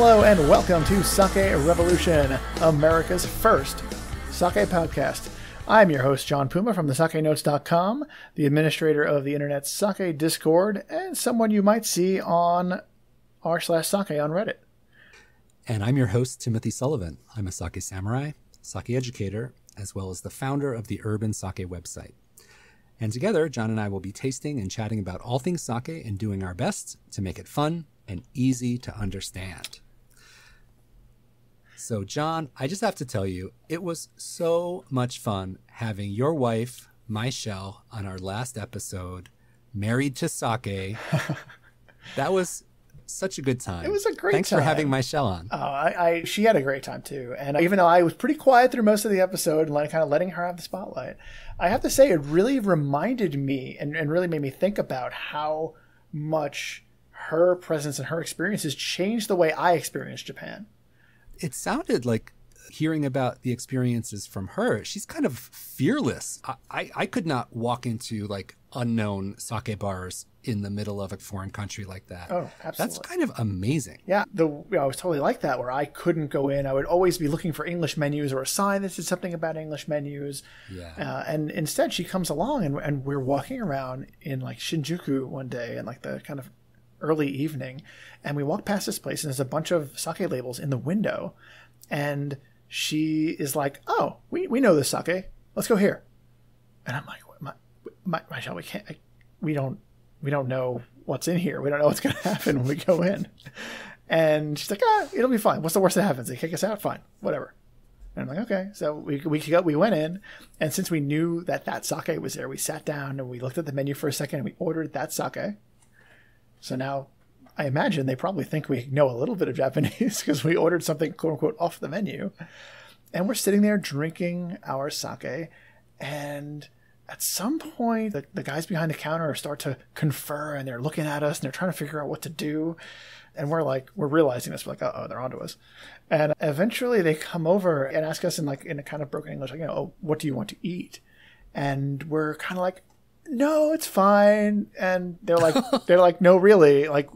Hello and welcome to Sake Revolution, America's first sake podcast. I'm your host, John Puma from thesakenotes.com, the administrator of the internet's sake Discord, and someone you might see on r slash sake on Reddit. And I'm your host, Timothy Sullivan. I'm a sake samurai, sake educator, as well as the founder of the Urban Sake website. And together, John and I will be tasting and chatting about all things sake and doing our best to make it fun and easy to understand. So, John, I just have to tell you, it was so much fun having your wife, Michelle, on our last episode, married to sake. that was such a good time. It was a great Thanks time. for having Michelle on. Oh, I, I she had a great time too. And even though I was pretty quiet through most of the episode and like, kind of letting her have the spotlight, I have to say it really reminded me and, and really made me think about how much her presence and her experiences changed the way I experienced Japan. It sounded like hearing about the experiences from her. She's kind of fearless. I, I, I could not walk into like unknown sake bars in the middle of a foreign country like that. Oh, absolutely. That's kind of amazing. Yeah, the I was totally like that where I couldn't go in. I would always be looking for English menus or a sign that said something about English menus. Yeah. Uh, and instead, she comes along and, and we're walking around in like Shinjuku one day and like the kind of early evening, and we walk past this place and there's a bunch of sake labels in the window, and she is like, "Oh, we, we know this sake. Let's go here." And I'm like, "My, my, my we can't. I, we don't we don't know what's in here. We don't know what's going to happen when we go in." And she's like, "Ah, it'll be fine. What's the worst that happens? They kick us out. Fine, whatever." And I'm like, "Okay." So we we we went in, and since we knew that that sake was there, we sat down and we looked at the menu for a second and we ordered that sake. So now I imagine they probably think we know a little bit of Japanese because we ordered something quote unquote off the menu. And we're sitting there drinking our sake. And at some point, the, the guys behind the counter start to confer and they're looking at us and they're trying to figure out what to do. And we're like, we're realizing this. We're like, oh, they're onto us. And eventually they come over and ask us in like, in a kind of broken English, like, you know, oh, what do you want to eat? And we're kind of like, no, it's fine. And they're like, they're like, no, really, like,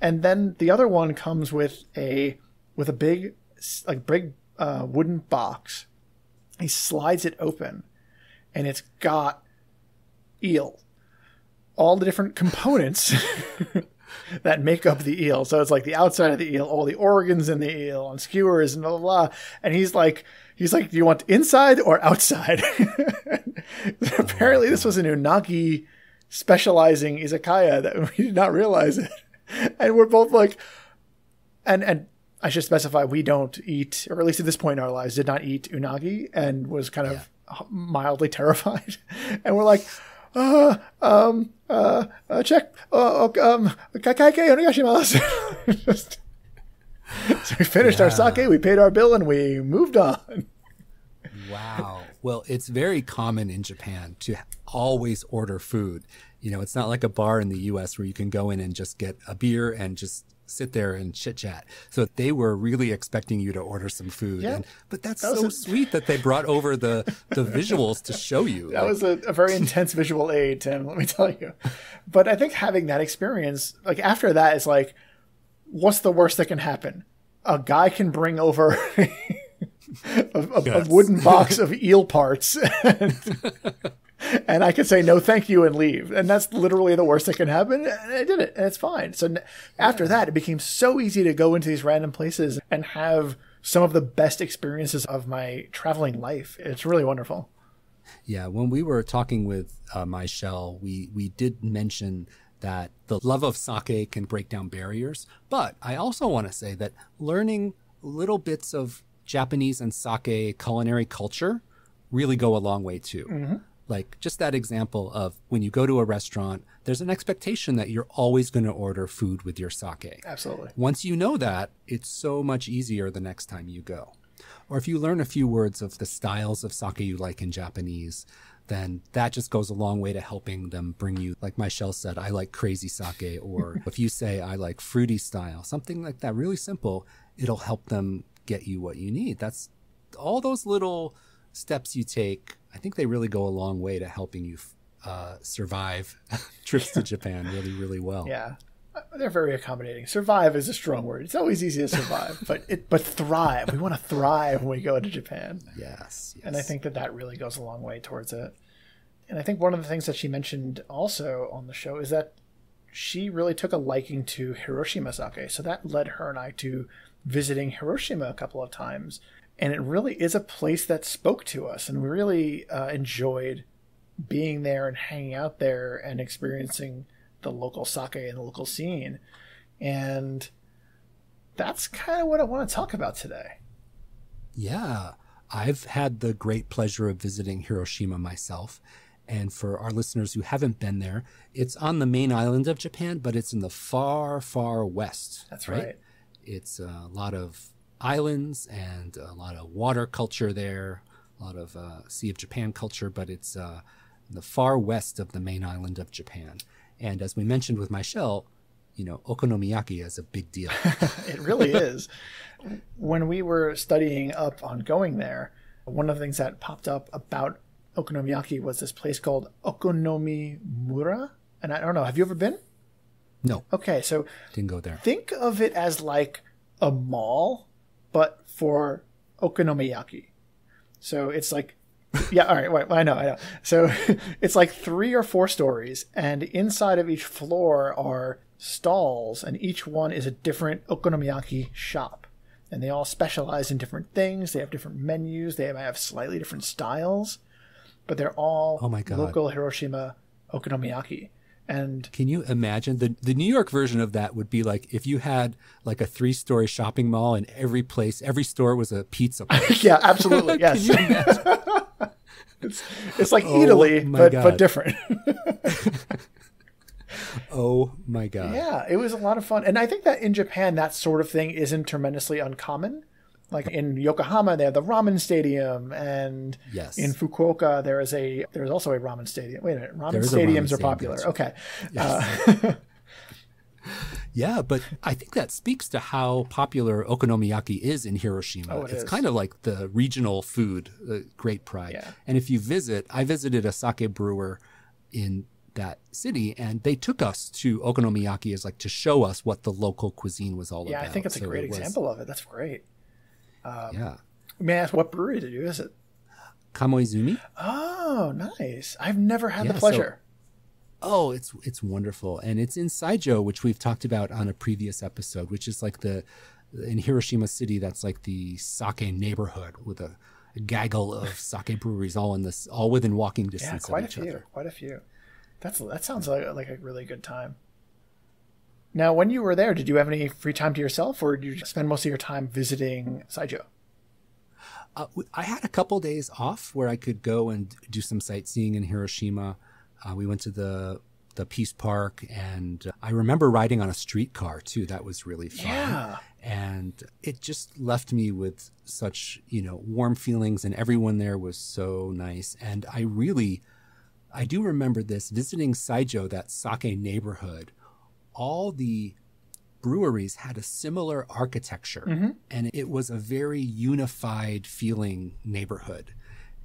and then the other one comes with a with a big like big uh, wooden box. He slides it open, and it's got eel, all the different components that make up the eel. So it's like the outside of the eel, all the organs in the eel, and skewers, and blah blah blah. And he's like, he's like, do you want inside or outside? Apparently, this was an unagi specializing izakaya that we did not realize it. And we're both like, and and I should specify we don't eat, or at least at this point in our lives, did not eat unagi, and was kind of mildly terrified. And we're like, uh, um, uh, uh check, uh, um, kakaike onegaishimasu. Just- so we finished our sake, we paid our bill, and we moved on. Wow. Well, it's very common in Japan to always order food. You know, it's not like a bar in the US where you can go in and just get a beer and just sit there and chit chat. So they were really expecting you to order some food. Yeah. And, but that's That so a- sweet that they brought over the, the visuals to show you. That Like, was a, a very intense visual aid, Tim. Let me tell you. But I think having that experience, like after that, is like, what's the worst that can happen? A guy can bring over a, a, wooden box of eel parts, and, and I could say no, thank you, and leave. And that's literally the worst that can happen. And I did it, and it's fine. So after that, it became so easy to go into these random places and have some of the best experiences of my traveling life. It's really wonderful. Yeah, when we were talking with uh, Michelle, we we did mention that the love of sake can break down barriers, but I also want to say that learning little bits of Japanese and sake culinary culture really go a long way too. Mm-hmm. Like just that example of when you go to a restaurant, there's an expectation that you're always going to order food with your sake. Absolutely. Once you know that, it's so much easier the next time you go. Or if you learn a few words of the styles of sake you like in Japanese, then that just goes a long way to helping them bring you, like Michelle said, I like crazy sake. Or if you say, I like fruity style, something like that, really simple, it'll help them get you what you need. That's all those little steps you take. I think they really go a long way to helping you uh, survive trips to Japan really, really well. Yeah. they're very accommodating. Survive is a strong word. It's always easy to survive, but it but thrive. We want to thrive when we go to Japan. Yes, yes. And I think that that really goes a long way towards it. And I think one of the things that she mentioned also on the show is that she really took a liking to Hiroshima sake. So that led her and I to visiting Hiroshima a couple of times. And it really is a place that spoke to us, and we really uh, enjoyed being there and hanging out there and experiencing the local sake and the local scene. And that's kind of what I want to talk about today. Yeah. I've had the great pleasure of visiting Hiroshima myself. And for our listeners who haven't been there, it's on the main island of Japan, but it's in the far, far west. That's right. right. It's a lot of islands and a lot of water culture there, a lot of uh, Sea of Japan culture, but it's uh, the far west of the main island of Japan. And as we mentioned with Michelle, you know, okonomiyaki is a big deal. it really is. When we were studying up on going there, one of the things that popped up about okonomiyaki was this place called Okonomimura. And I don't know, have you ever been? No. Okay, so didn't go there. Think of it as like a mall, but for okonomiyaki. So it's like yeah, all right. Well, I know, I know. So it's like three or four stories, and inside of each floor are stalls, and each one is a different okonomiyaki shop. And they all specialize in different things. They have different menus. They might have slightly different styles, but they're all oh my God. local Hiroshima okonomiyaki. And can you imagine the the New York version of that would be like if you had like a three story shopping mall and every place, every store was a pizza place. yeah, absolutely. Yes. it's, it's like oh, Italy, but, but different. oh my god! Yeah, it was a lot of fun, and I think that in Japan, that sort of thing isn't tremendously uncommon. Like in Yokohama, they have the ramen stadium, and yes. in Fukuoka, there is a there's also a ramen stadium. Wait a minute, ramen stadiums ramen are popular. Stadium, okay. Yes. Uh, Yeah, but I think that speaks to how popular okonomiyaki is in Hiroshima. Oh, it it's is. kind of like the regional food, uh, great pride. Yeah. And if you visit, I visited a sake brewer in that city and they took us to okonomiyaki as like to show us what the local cuisine was all yeah, about. Yeah, I think it's so a great it was, example of it. That's great. Um, yeah. May I ask what brewery did you visit? Kamoizumi. Oh, nice. I've never had yeah, the pleasure. So oh, it's it's wonderful, and it's in Saijo, which we've talked about on a previous episode, which is like the in Hiroshima City. That's like the sake neighborhood with a, a gaggle of sake breweries, all in this, all within walking distance. Yeah, quite a few, other. quite a few. That's that sounds like like a really good time. Now, when you were there, did you have any free time to yourself, or did you spend most of your time visiting Saijo? Uh, I had a couple days off where I could go and do some sightseeing in Hiroshima. Uh, we went to the the Peace Park, and uh, I remember riding on a streetcar too. That was really fun. Yeah. And it just left me with such you know warm feelings, and everyone there was so nice. And I really, I do remember this visiting Saijo, that sake neighborhood. All the breweries had a similar architecture, mm-hmm. and it was a very unified feeling neighborhood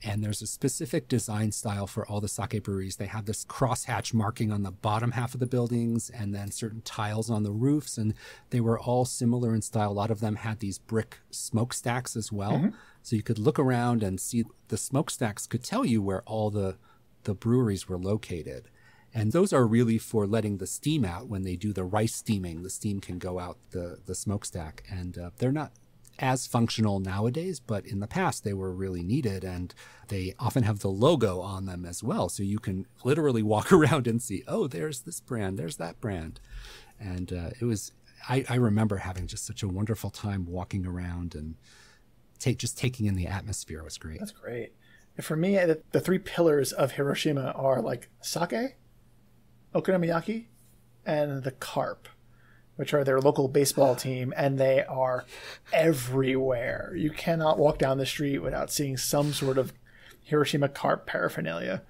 and there's a specific design style for all the sake breweries. They have this crosshatch marking on the bottom half of the buildings and then certain tiles on the roofs, and they were all similar in style. A lot of them had these brick smokestacks as well. Mm-hmm. So you could look around and see the smokestacks could tell you where all the, the breweries were located. And those are really for letting the steam out when they do the rice steaming. The steam can go out the, the smokestack, and uh, they're not as functional nowadays, but in the past they were really needed and they often have the logo on them as well. So you can literally walk around and see, oh, there's this brand, there's that brand. And uh, it was, I, I, remember having just such a wonderful time walking around and take, just taking in the atmosphere was great. That's great. For me, the, the three pillars of Hiroshima are like sake, okonomiyaki, and the carp which are their local baseball team, and they are everywhere. You cannot walk down the street without seeing some sort of Hiroshima carp paraphernalia.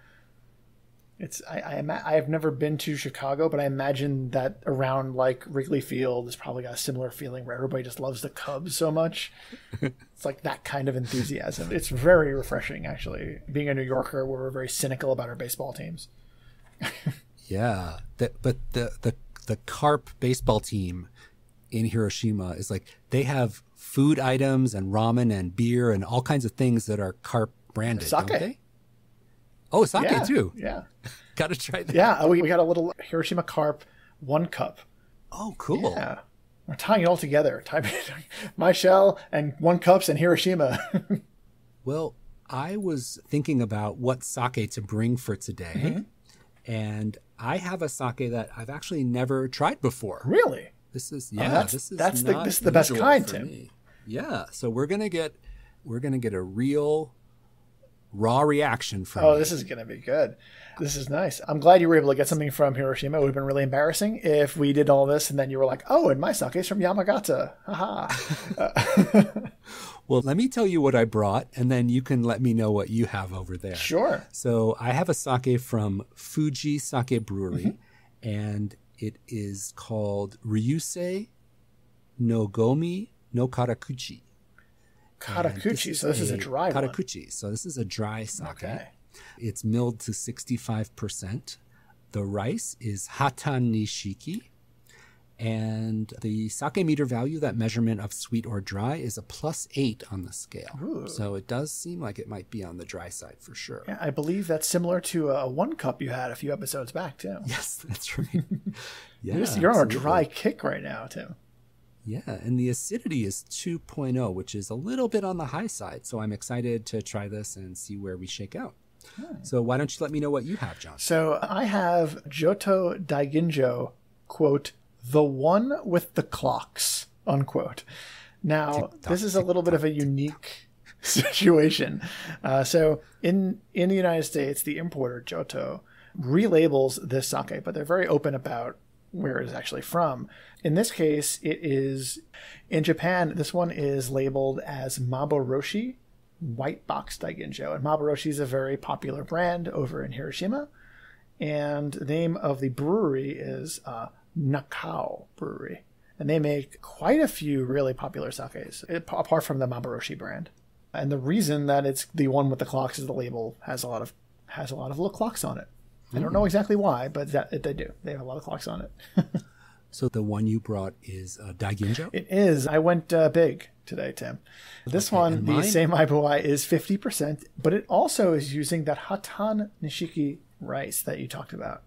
It's I, I I have never been to Chicago, but I imagine that around like Wrigley Field has probably got a similar feeling where everybody just loves the Cubs so much. it's like that kind of enthusiasm. It's very refreshing, actually. Being a New Yorker, where we're very cynical about our baseball teams. yeah, that, but the the the carp baseball team in Hiroshima is like they have food items and ramen and beer and all kinds of things that are carp branded. Sake. Don't they? Oh, sake yeah, too. Yeah. Got to try that. Yeah. We, we got a little Hiroshima carp one cup. Oh, cool. Yeah. We're tying it all together. Typing Michelle and one cups and Hiroshima. Well, I was thinking about what sake to bring for today, Mm-hmm. And I have a sake that I've actually never tried before. really? This is oh, yeah. Oh, that's- this is that's the- this is the best kind, Tim. me. Yeah, so we're gonna get we're gonna get a real raw reaction from. Oh, me. this is going to be good. This is nice. I'm glad you were able to get something from Hiroshima. It would have been really embarrassing if we did all this and then you were like, oh, and my sake is from Yamagata. Haha. Well, let me tell you what I brought, and then you can let me know what you have over there. sure. So I have a sake from Fujii Sake Brewery, Mm-hmm. and it is called Ryusei Nogomi no Karakuchi. Karakuchi, Katakuchi. So this is a dry one. Karakuchi. So this is a dry sake. Okay. It's milled to 65%. The rice is Hattan Nishiki. And the sake meter value, that measurement of sweet or dry, is a plus eight on the scale. Ooh. So it does seem like it might be on the dry side for sure. Yeah, I believe that's similar to a one cup you had a few episodes back, too. Yes, that's right. Yeah, You're You're on a dry kick right now, Tim. Yeah, and the acidity is 2.0, which is a little bit on the high side. So I'm excited to try this and see where we shake out. So why don't you let me know what you have, John? So I have Joto Daiginjo, quote, the one with the clocks, unquote. Now, this is a little bit of a unique situation. Uh, so in in the United States, the importer Joto relabels this sake, but they're very open about where it is actually from. In this case, it is in Japan. This one is labeled as Maboroshi White Box Daiginjo, and Maboroshi is a very popular brand over in Hiroshima. And the name of the brewery is uh, Nakao Brewery, and they make quite a few really popular sakes, apart from the Maboroshi brand. And the reason that it's the one with the clocks is the label has a lot of has a lot of little clocks on it. I don't know exactly why, but that they do. They have a lot of clocks on it. So the one you brought is uh, Daiginjo? It is. I went uh, big today, Tim. This one, the mine- seimaibuai is 50%, but it also is using that Hattan Nishiki rice that you talked about.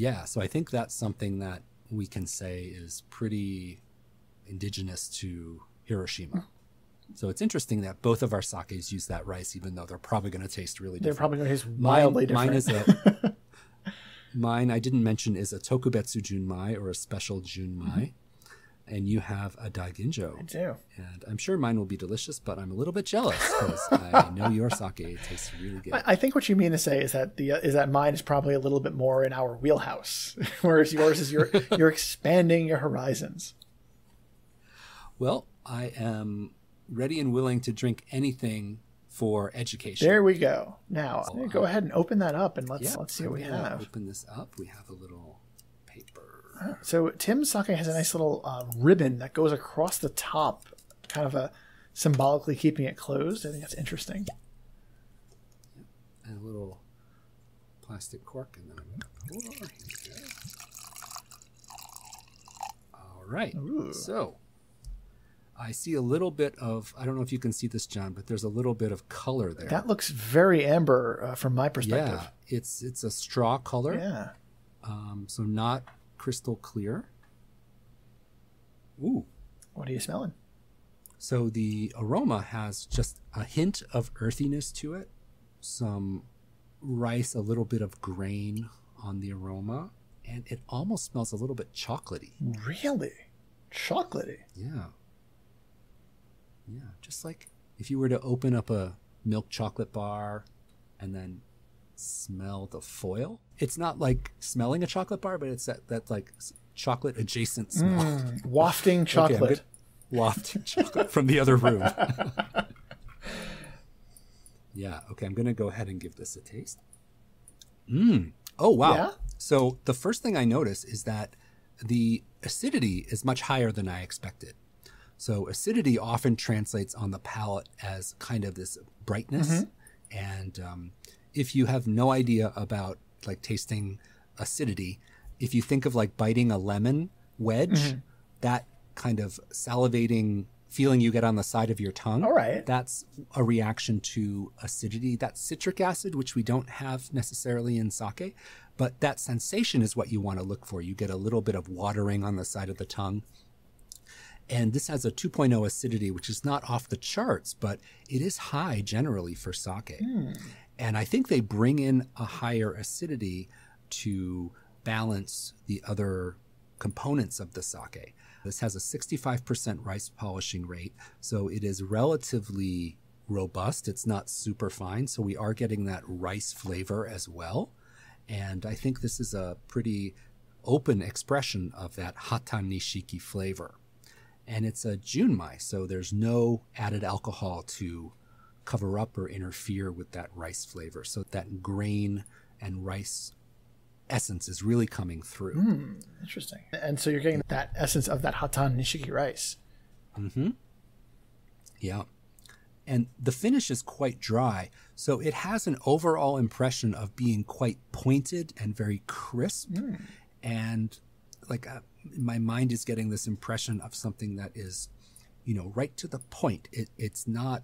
Yeah, so I think that's something that we can say is pretty indigenous to Hiroshima. So it's interesting that both of our sakes use that rice, even though they're probably going to taste really different. They're probably going to taste wildly mine, different. mine is a mine I didn't mention is a tokubetsu junmai or a special junmai, Mm-hmm. And you have a daiginjo. I do. And I'm sure mine will be delicious, but I'm a little bit jealous because I know your sake tastes really good. I, think what you mean to say is that the uh, is that mine is probably a little bit more in our wheelhouse, whereas yours is you're you're expanding your horizons. Well, I am ready and willing to drink anything for education. There we go. Now go ahead and open that up and let's Yeah, let's see what we have. Open this up. We have a little paper. So Tim's sake has a nice little uh, ribbon that goes across the top, kind of a symbolically keeping it closed. I think that's interesting. and a little plastic cork, and then I'm going to pour. Here we go. All right. Ooh. So I see a little bit of, I don't know if you can see this, John, but there's a little bit of color there. That looks very amber uh, from my perspective. yeah, it's it's a straw color, Yeah. um, so not crystal clear. Ooh. What are you smelling? So the aroma has just a hint of earthiness to it, some rice, a little bit of grain on the aroma, and it almost smells a little bit chocolatey. Really? Chocolatey. Yeah. Yeah, just like if you were to open up a milk chocolate bar and then smell the foil. It's not like smelling a chocolate bar, but it's that, that like chocolate adjacent smell. Mm, wafting chocolate. good. Wafting chocolate from the other room. yeah, okay, I'm going to go ahead and give this a taste. Mmm. Oh, wow. Yeah? So the first thing I notice is that the acidity is much higher than I expected. So acidity often translates on the palate as kind of this brightness. And um, if you have no idea about like tasting acidity, if you think of like biting a lemon wedge, mm-hmm. that kind of salivating feeling you get on the side of your tongue. All right. That's a reaction to acidity. That's citric acid, which we don't have necessarily in sake, but that sensation is what you want to look for. You get a little bit of watering on the side of the tongue. And this has a 2.0 acidity, which is not off the charts, but it is high generally for sake. Hmm. And I think they bring in a higher acidity to balance the other components of the sake. This has a 65% rice polishing rate, so it is relatively robust. It's not super fine, so we are getting that rice flavor as well. And I think this is a pretty open expression of that hattan nishiki flavor. And it's a junmai, so there's no added alcohol to cover up or interfere with that rice flavor. So that grain and rice essence is really coming through. Interesting. And so you're getting that essence of that hattan nishiki rice. Mm-hmm. Yeah. And the finish is quite dry, so it has an overall impression of being quite pointed and very crisp. And like uh, my mind is getting this impression of something that is, you know, right to the point. It, it's not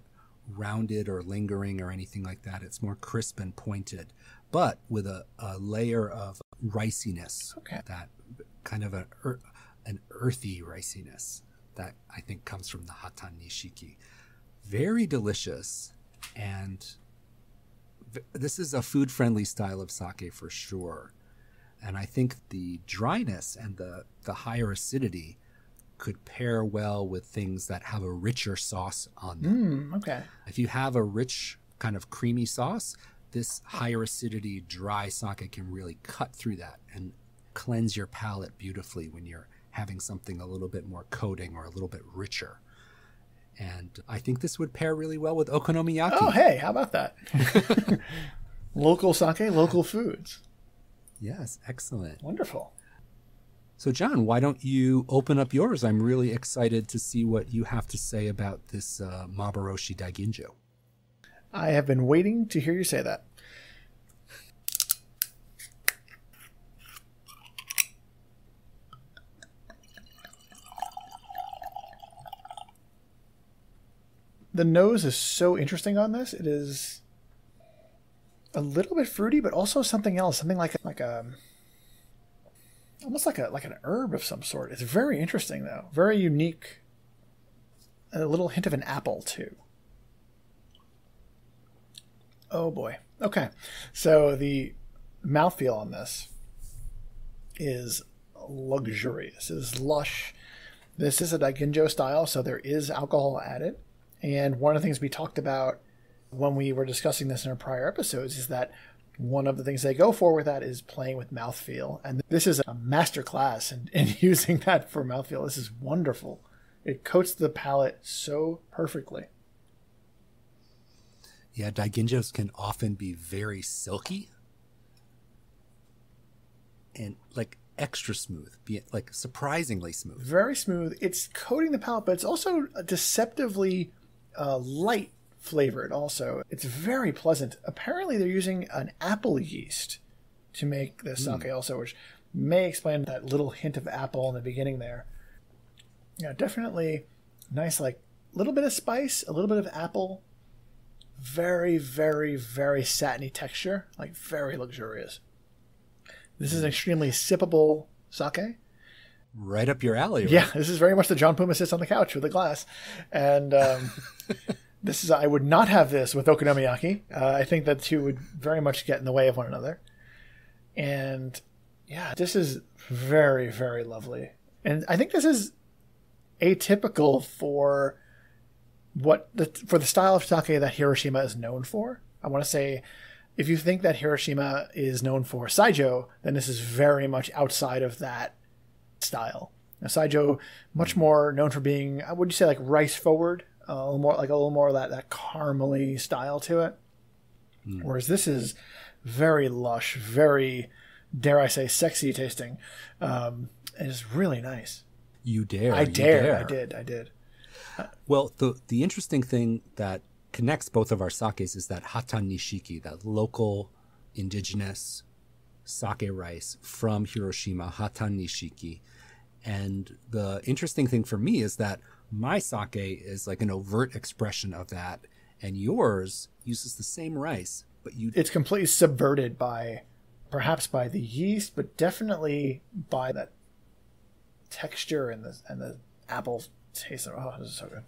rounded or lingering or anything like that. It's more crisp and pointed, but with a, a layer of riciness. Okay. That kind of a, ear- an earthy riciness that I think comes from the hattan nishiki. Very delicious, and v- this is a food friendly style of sake for sure. And I think the dryness and the, the higher acidity could pair well with things that have a richer sauce on them. Mm, okay. If you have a rich kind of creamy sauce, this higher acidity dry sake can really cut through that and cleanse your palate beautifully when you're having something a little bit more coating or a little bit richer. And I think this would pair really well with okonomiyaki. Oh, hey, how about that? local sake, local foods. Yes, excellent. Wonderful. So, John, why don't you open up yours? I'm really excited to see what you have to say about this uh, Maboroshi Daiginjo. I have been waiting to hear you say that. The nose is so interesting on this. It is a little bit fruity, but also something else, something like like a almost like a like an herb of some sort. It's very interesting though, very unique. A little hint of an apple too. Oh boy. Okay. So the mouthfeel on this is luxurious. It is lush. This is a Daiginjo style, so there is alcohol added. And one of the things we talked about when we were discussing this in our prior episodes is that one of the things they go for with that is playing with mouthfeel. And this is a master class in, in using that for mouthfeel. This is wonderful. It coats the palate so perfectly. Yeah, daiginjos can often be very silky and like extra smooth, be like surprisingly smooth. very smooth. It's coating the palate, but it's also deceptively uh, light flavored. Also, it's very pleasant. Apparently, they're using an apple yeast to make this sake, also, which may explain that little hint of apple in the beginning there. Yeah, definitely nice, like a little bit of spice, a little bit of apple. Very, very, very satiny texture, like very luxurious. This is an extremely sippable sake. Right up your alley. right? Yeah, this is very much the John Puma sits on the couch with a glass, and um, this is I would not have this with okonomiyaki. Uh, I think that two would very much get in the way of one another, and yeah, this is very very lovely, and I think this is atypical for what the for the style of sake that Hiroshima is known for. I want to say. If you think that Hiroshima is known for Saijo, then this is very much outside of that style. Now, Saijo, much more known for being, would you say, like rice forward, uh, a little more like a little more of that that caramely style to it. Whereas this is very lush, very dare I say, sexy tasting. Um, and it's really nice. You dare. I you dare, I did, I did. Well, the the interesting thing that connects both of our sakes is that hattan nishiki, that local indigenous sake rice from Hiroshima, Hattan Nishiki. And the interesting thing for me is that my sake is like an overt expression of that, and yours uses the same rice, but you. It's completely subverted by, perhaps by the yeast, but definitely by that texture and the and the apple taste. Oh, this is so good.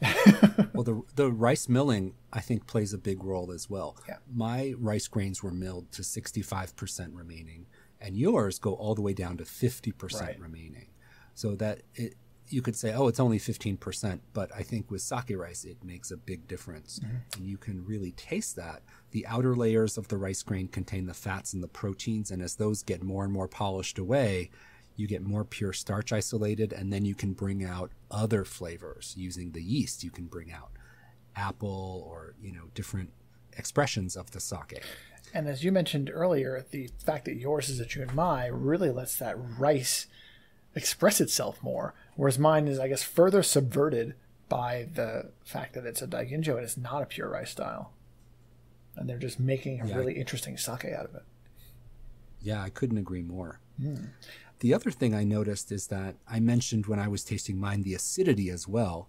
well, the the rice milling I think plays a big role as well. Yeah. My rice grains were milled to 65% remaining, and yours go all the way down to 50% Right. remaining. So that it you could say, oh, it's only 15%, but I think with sake rice, it makes a big difference. Mm-hmm. And you can really taste that. The outer layers of the rice grain contain the fats and the proteins, and as those get more and more polished away, you get more pure starch isolated, and then you can bring out other flavors using the yeast. You can bring out apple or, you know, different expressions of the sake. And as you mentioned earlier, the fact that yours is a Junmai really lets that rice express itself more, whereas mine is, I guess, further subverted by the fact that it's a Daiginjo and it's not a pure rice style. And they're just making a Yeah. really interesting sake out of it. Yeah, I couldn't agree more. The other thing I noticed is that I mentioned when I was tasting mine the acidity as well.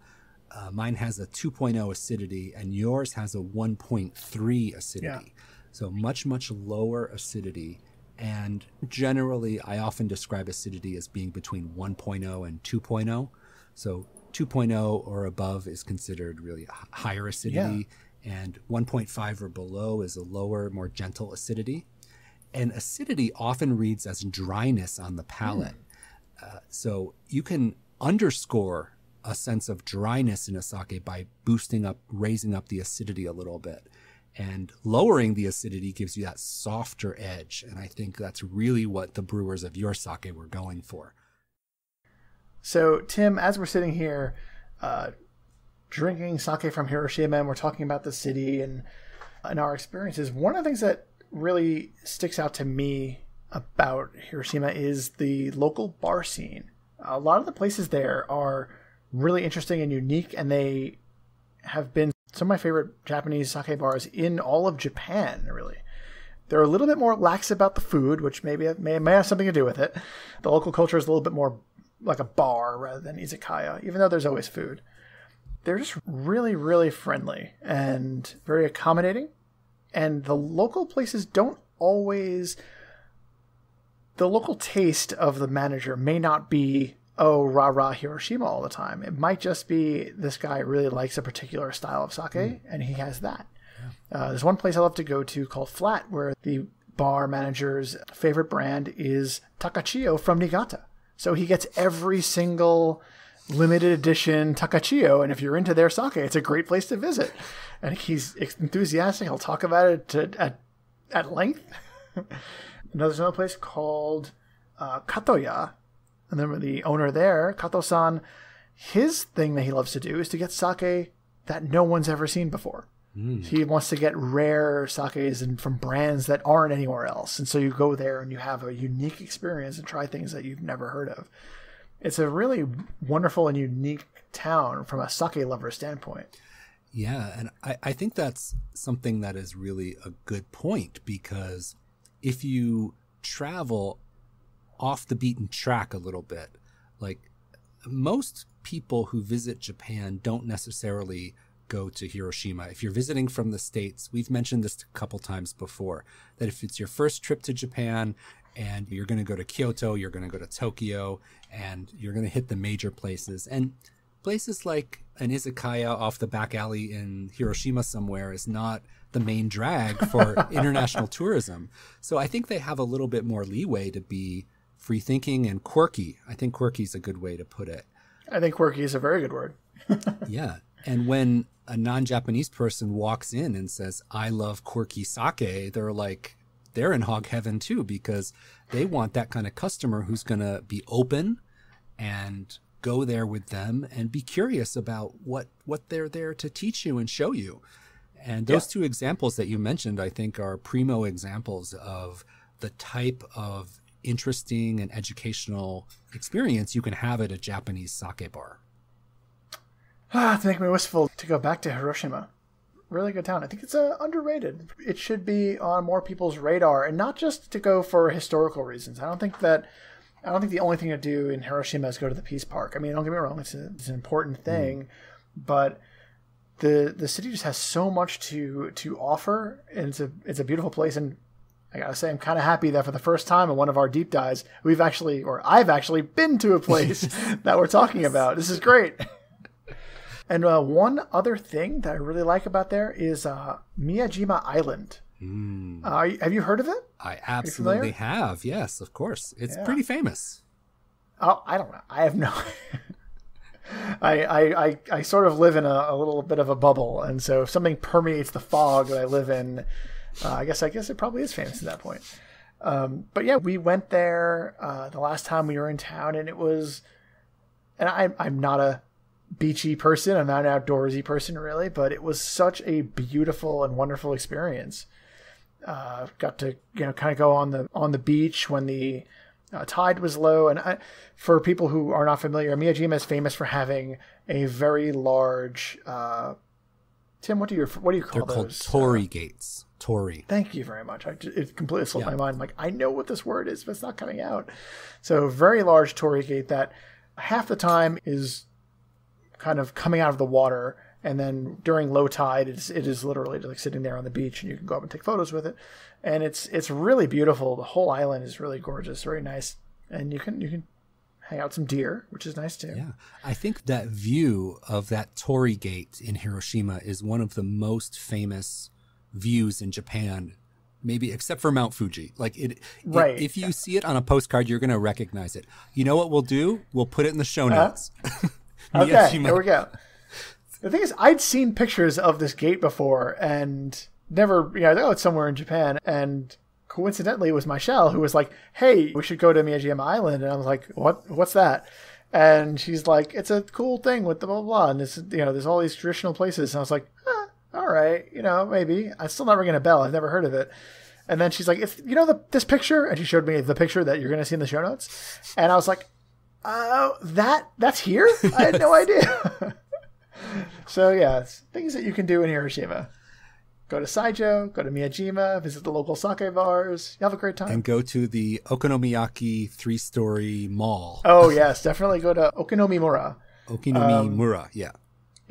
Uh, mine has a 2.0 acidity and yours has a 1.3 acidity. Yeah. So much, much lower acidity. And generally, I often describe acidity as being between 1.0 and 2.0. So 2.0 or above is considered really higher acidity, and 1.5 or below is a lower, more gentle acidity and acidity often reads as dryness on the palate. Uh, so you can underscore a sense of dryness in a sake by boosting up, raising up the acidity a little bit. And lowering the acidity gives you that softer edge. And I think that's really what the brewers of your sake were going for. So, Tim, as we're sitting here uh, drinking sake from Hiroshima and we're talking about the city and, and our experiences, one of the things that really sticks out to me about Hiroshima is the local bar scene. A lot of the places there are really interesting and unique, and they have been some of my favorite Japanese sake bars in all of Japan, really. They're a little bit more lax about the food, which maybe may, may have something to do with it. The local culture is a little bit more like a bar rather than izakaya, even though there's always food. They're just really, really friendly and very accommodating. And the local places don't always. The local taste of the manager may not be, oh, rah rah Hiroshima all the time. It might just be this guy really likes a particular style of sake and he has that. Uh, there's one place I love to go to called Flat, where the bar manager's favorite brand is Takachiyo from Niigata. So he gets every single limited edition Takachiyo, and if you're into their sake, it's a great place to visit. And he's enthusiastic. He'll talk about it to, at at length. There's another place called uh, Katoya, and then the owner there, Kato-san, his thing that he loves to do is to get sake that no one's ever seen before. Hmm. He wants to get rare sakes and from brands that aren't anywhere else. And so you go there and you have a unique experience and try things that you've never heard of. It's a really wonderful and unique town from a sake lover standpoint. Yeah, and I, I think that's something that is really a good point because if you travel off the beaten track a little bit, like most people who visit Japan don't necessarily go to Hiroshima. If you're visiting from the States, we've mentioned this a couple times before that if it's your first trip to Japan and you're going to go to Kyoto, you're going to go to Tokyo, and you're going to hit the major places. And places like an izakaya off the back alley in Hiroshima somewhere is not the main drag for international tourism. So I think they have a little bit more leeway to be free thinking and quirky. I think quirky is a good way to put it. I think quirky is a very good word. Yeah. And when a non Japanese person walks in and says, I love quirky sake, they're like, they're in hog heaven too, because they want that kind of customer who's going to be open and go there with them and be curious about what, what they're there to teach you and show you. And those two examples that you mentioned, I think, are primo examples of the type of interesting and educational experience you can have at a Japanese sake bar. Ah, to make me wistful to go back to Hiroshima. really good town. I think it's uh, underrated. It should be on more people's radar, and not just to go for historical reasons. I don't think that. I don't think the only thing to do in Hiroshima is go to the Peace Park. I mean, don't get me wrong; it's, a, it's an important thing, mm. but the the city just has so much to to offer, and it's a it's a beautiful place. And I gotta say, I'm kind of happy that for the first time in one of our deep dives, we've actually, or I've actually been to a place that we're talking about. This is great. And uh, one other thing that I really like about there is uh, Miyajima Island. Mm. Uh, have you heard of it? I absolutely have. Yes, of course. It's yeah. pretty famous. Oh, I don't know. I have no. I, I, I, I sort of live in a, a, little bit of a bubble, and so if something permeates the fog that I live in, uh, I guess I guess it probably is famous at that point. Um, but yeah, we went there uh, the last time we were in town, and it was, and I'm I'm not a beachy person. I'm not an outdoorsy person really, but it was such a beautiful and wonderful experience. Uh, got to you know kind of go on the on the beach when the uh, tide was low, and I, for people who are not familiar, Miyajima is famous for having a very large. Uh, Tim, what do you what do you call They're those? called torii gates. Thank you very much. I, it completely slipped yeah. my mind. I'm like I know what this word is, but it's not coming out. So very large torii gate that half the time is kind of coming out of the water. And then during low tide, it's, it is literally like sitting there on the beach, and you can go up and take photos with it. And it's it's really beautiful. The whole island is really gorgeous, very nice, and you can you can hang out some deer, which is nice too. Yeah, I think that view of that Torii Gate in Hiroshima is one of the most famous views in Japan maybe except for Mount Fuji. Like it, right. It, if you see it on a postcard, you're going to recognize it. You know what we'll do? We'll put it in the show uh-huh. notes. Uh, Okay, here we go. The thing is, I'd seen pictures of this gate before and never, you know, oh, it's somewhere in Japan. And coincidentally, it was Michelle who was like, hey, we should go to Miyajima Island. And I was like, what? What's that? And she's like, it's a cool thing with the blah, blah, blah. And this, you know, there's all these traditional places. And I was like, eh, all right, you know, maybe. I'm still not ringing a bell. I've never heard of it. And then she's like, "If you know the, this picture," and she showed me the picture that you're going to see in the show notes, and I was like, Oh, that that's here? I had no idea. so yeah, things that you can do in Hiroshima. Go to Saijo, go to Miyajima, visit the local sake bars. You have a great time. And go to the Okonomiyaki three-story mall. Oh yes, definitely go to Okonomimura. Okonomimura, um, yeah.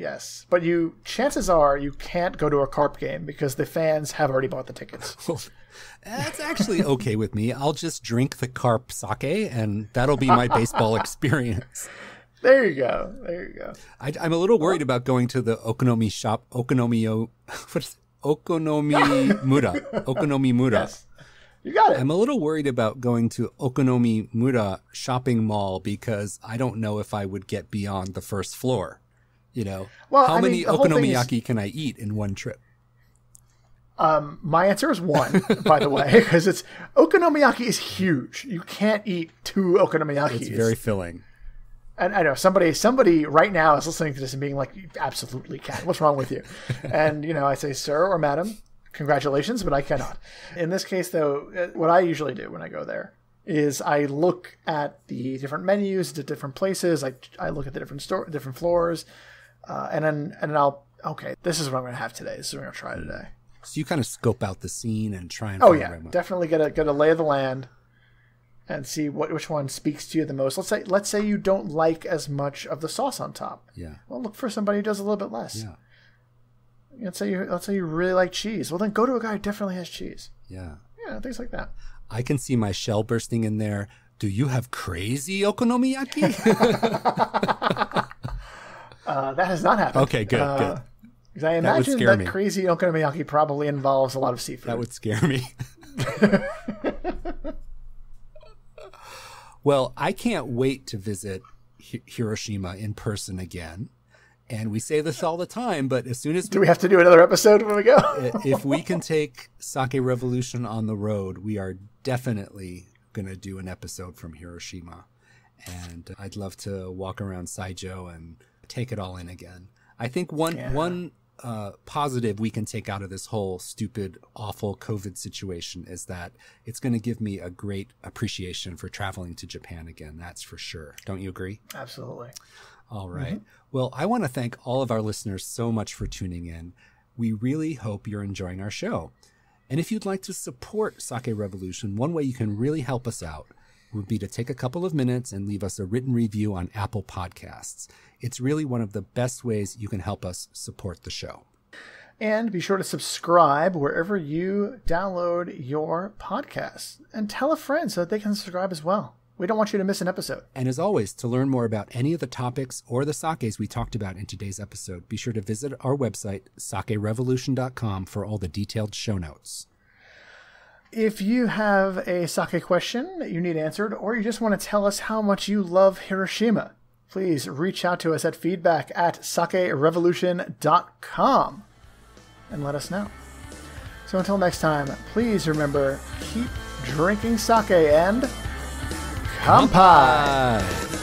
Yes, but you chances are you can't go to a carp game because the fans have already bought the tickets. That's actually okay with me. I'll just drink the carp sake, and that'll be my baseball experience. There you go. There you go. I, am a little worried about going to the Okonomi shop. Okonomi, what is it? Okonomi Mura. Okonomi Mura. Yes. You got it. I'm a little worried about going to Okonomi Mura shopping mall because I don't know if I would get beyond the first floor. You know, well, how I many mean, okonomiyaki is... can I eat in one trip? Um, my answer is one, by the way, because it's okonomiyaki is huge. You can't eat two okonomiyaki. It's very filling. And I know somebody somebody right now is listening to this and being like, "You absolutely can. What's wrong with you?" and you know, I say, "Sir or madam, congratulations, but I cannot." In this case, though, uh, what I usually do when I go there is I look at the different menus, the different places. I I look at the different store, different floors, uh, and then and then I'll okay, this is what I'm going to have today. This is what I'm going to try today. So you kind of scope out the scene and try and. Oh yeah, definitely get a get a lay of the land, and see what which one speaks to you the most. Let's say let's say you don't like as much of the sauce on top. Yeah. Well, look for somebody who does a little bit less. Yeah. Let's say you let's say you really like cheese. Well, then go to a guy who definitely has cheese. Yeah. Yeah, things like that. I can see Michelle bursting in there. Do you have crazy okonomiyaki? uh, that has not happened. Okay, good, uh, good. Because I imagine that, that crazy okonomiyaki probably involves a lot of seafood. That would scare me. well, I can't wait to visit Hiroshima in person again. And we say this all the time, but as soon as do we have to do another episode when we go? if we can take Sake Revolution on the road, we are definitely going to do an episode from Hiroshima. And I'd love to walk around Saijo and take it all in again. I think one yeah. one uh, positive we can take out of this whole stupid, awful COVID situation is that it's going to give me a great appreciation for traveling to Japan again. That's for sure. Don't you agree? Absolutely. All right. mm-hmm. Well, I want to thank all of our listeners so much for tuning in. We really hope you're enjoying our show. And if you'd like to support Sake Revolution, one way you can really help us out would be to take a couple of minutes and leave us a written review on Apple Podcasts. It's really one of the best ways you can help us support the show. And be sure to subscribe wherever you download your podcasts and tell a friend so that they can subscribe as well. We don't want you to miss an episode. And as always, to learn more about any of the topics or the sakes we talked about in today's episode, be sure to visit our website, sakerevolution.com, for all the detailed show notes. If you have a sake question that you need answered, or you just want to tell us how much you love Hiroshima, please reach out to us at feedback at sakerevolution.com and let us know. So until next time, please remember keep drinking sake and kampai. Bye.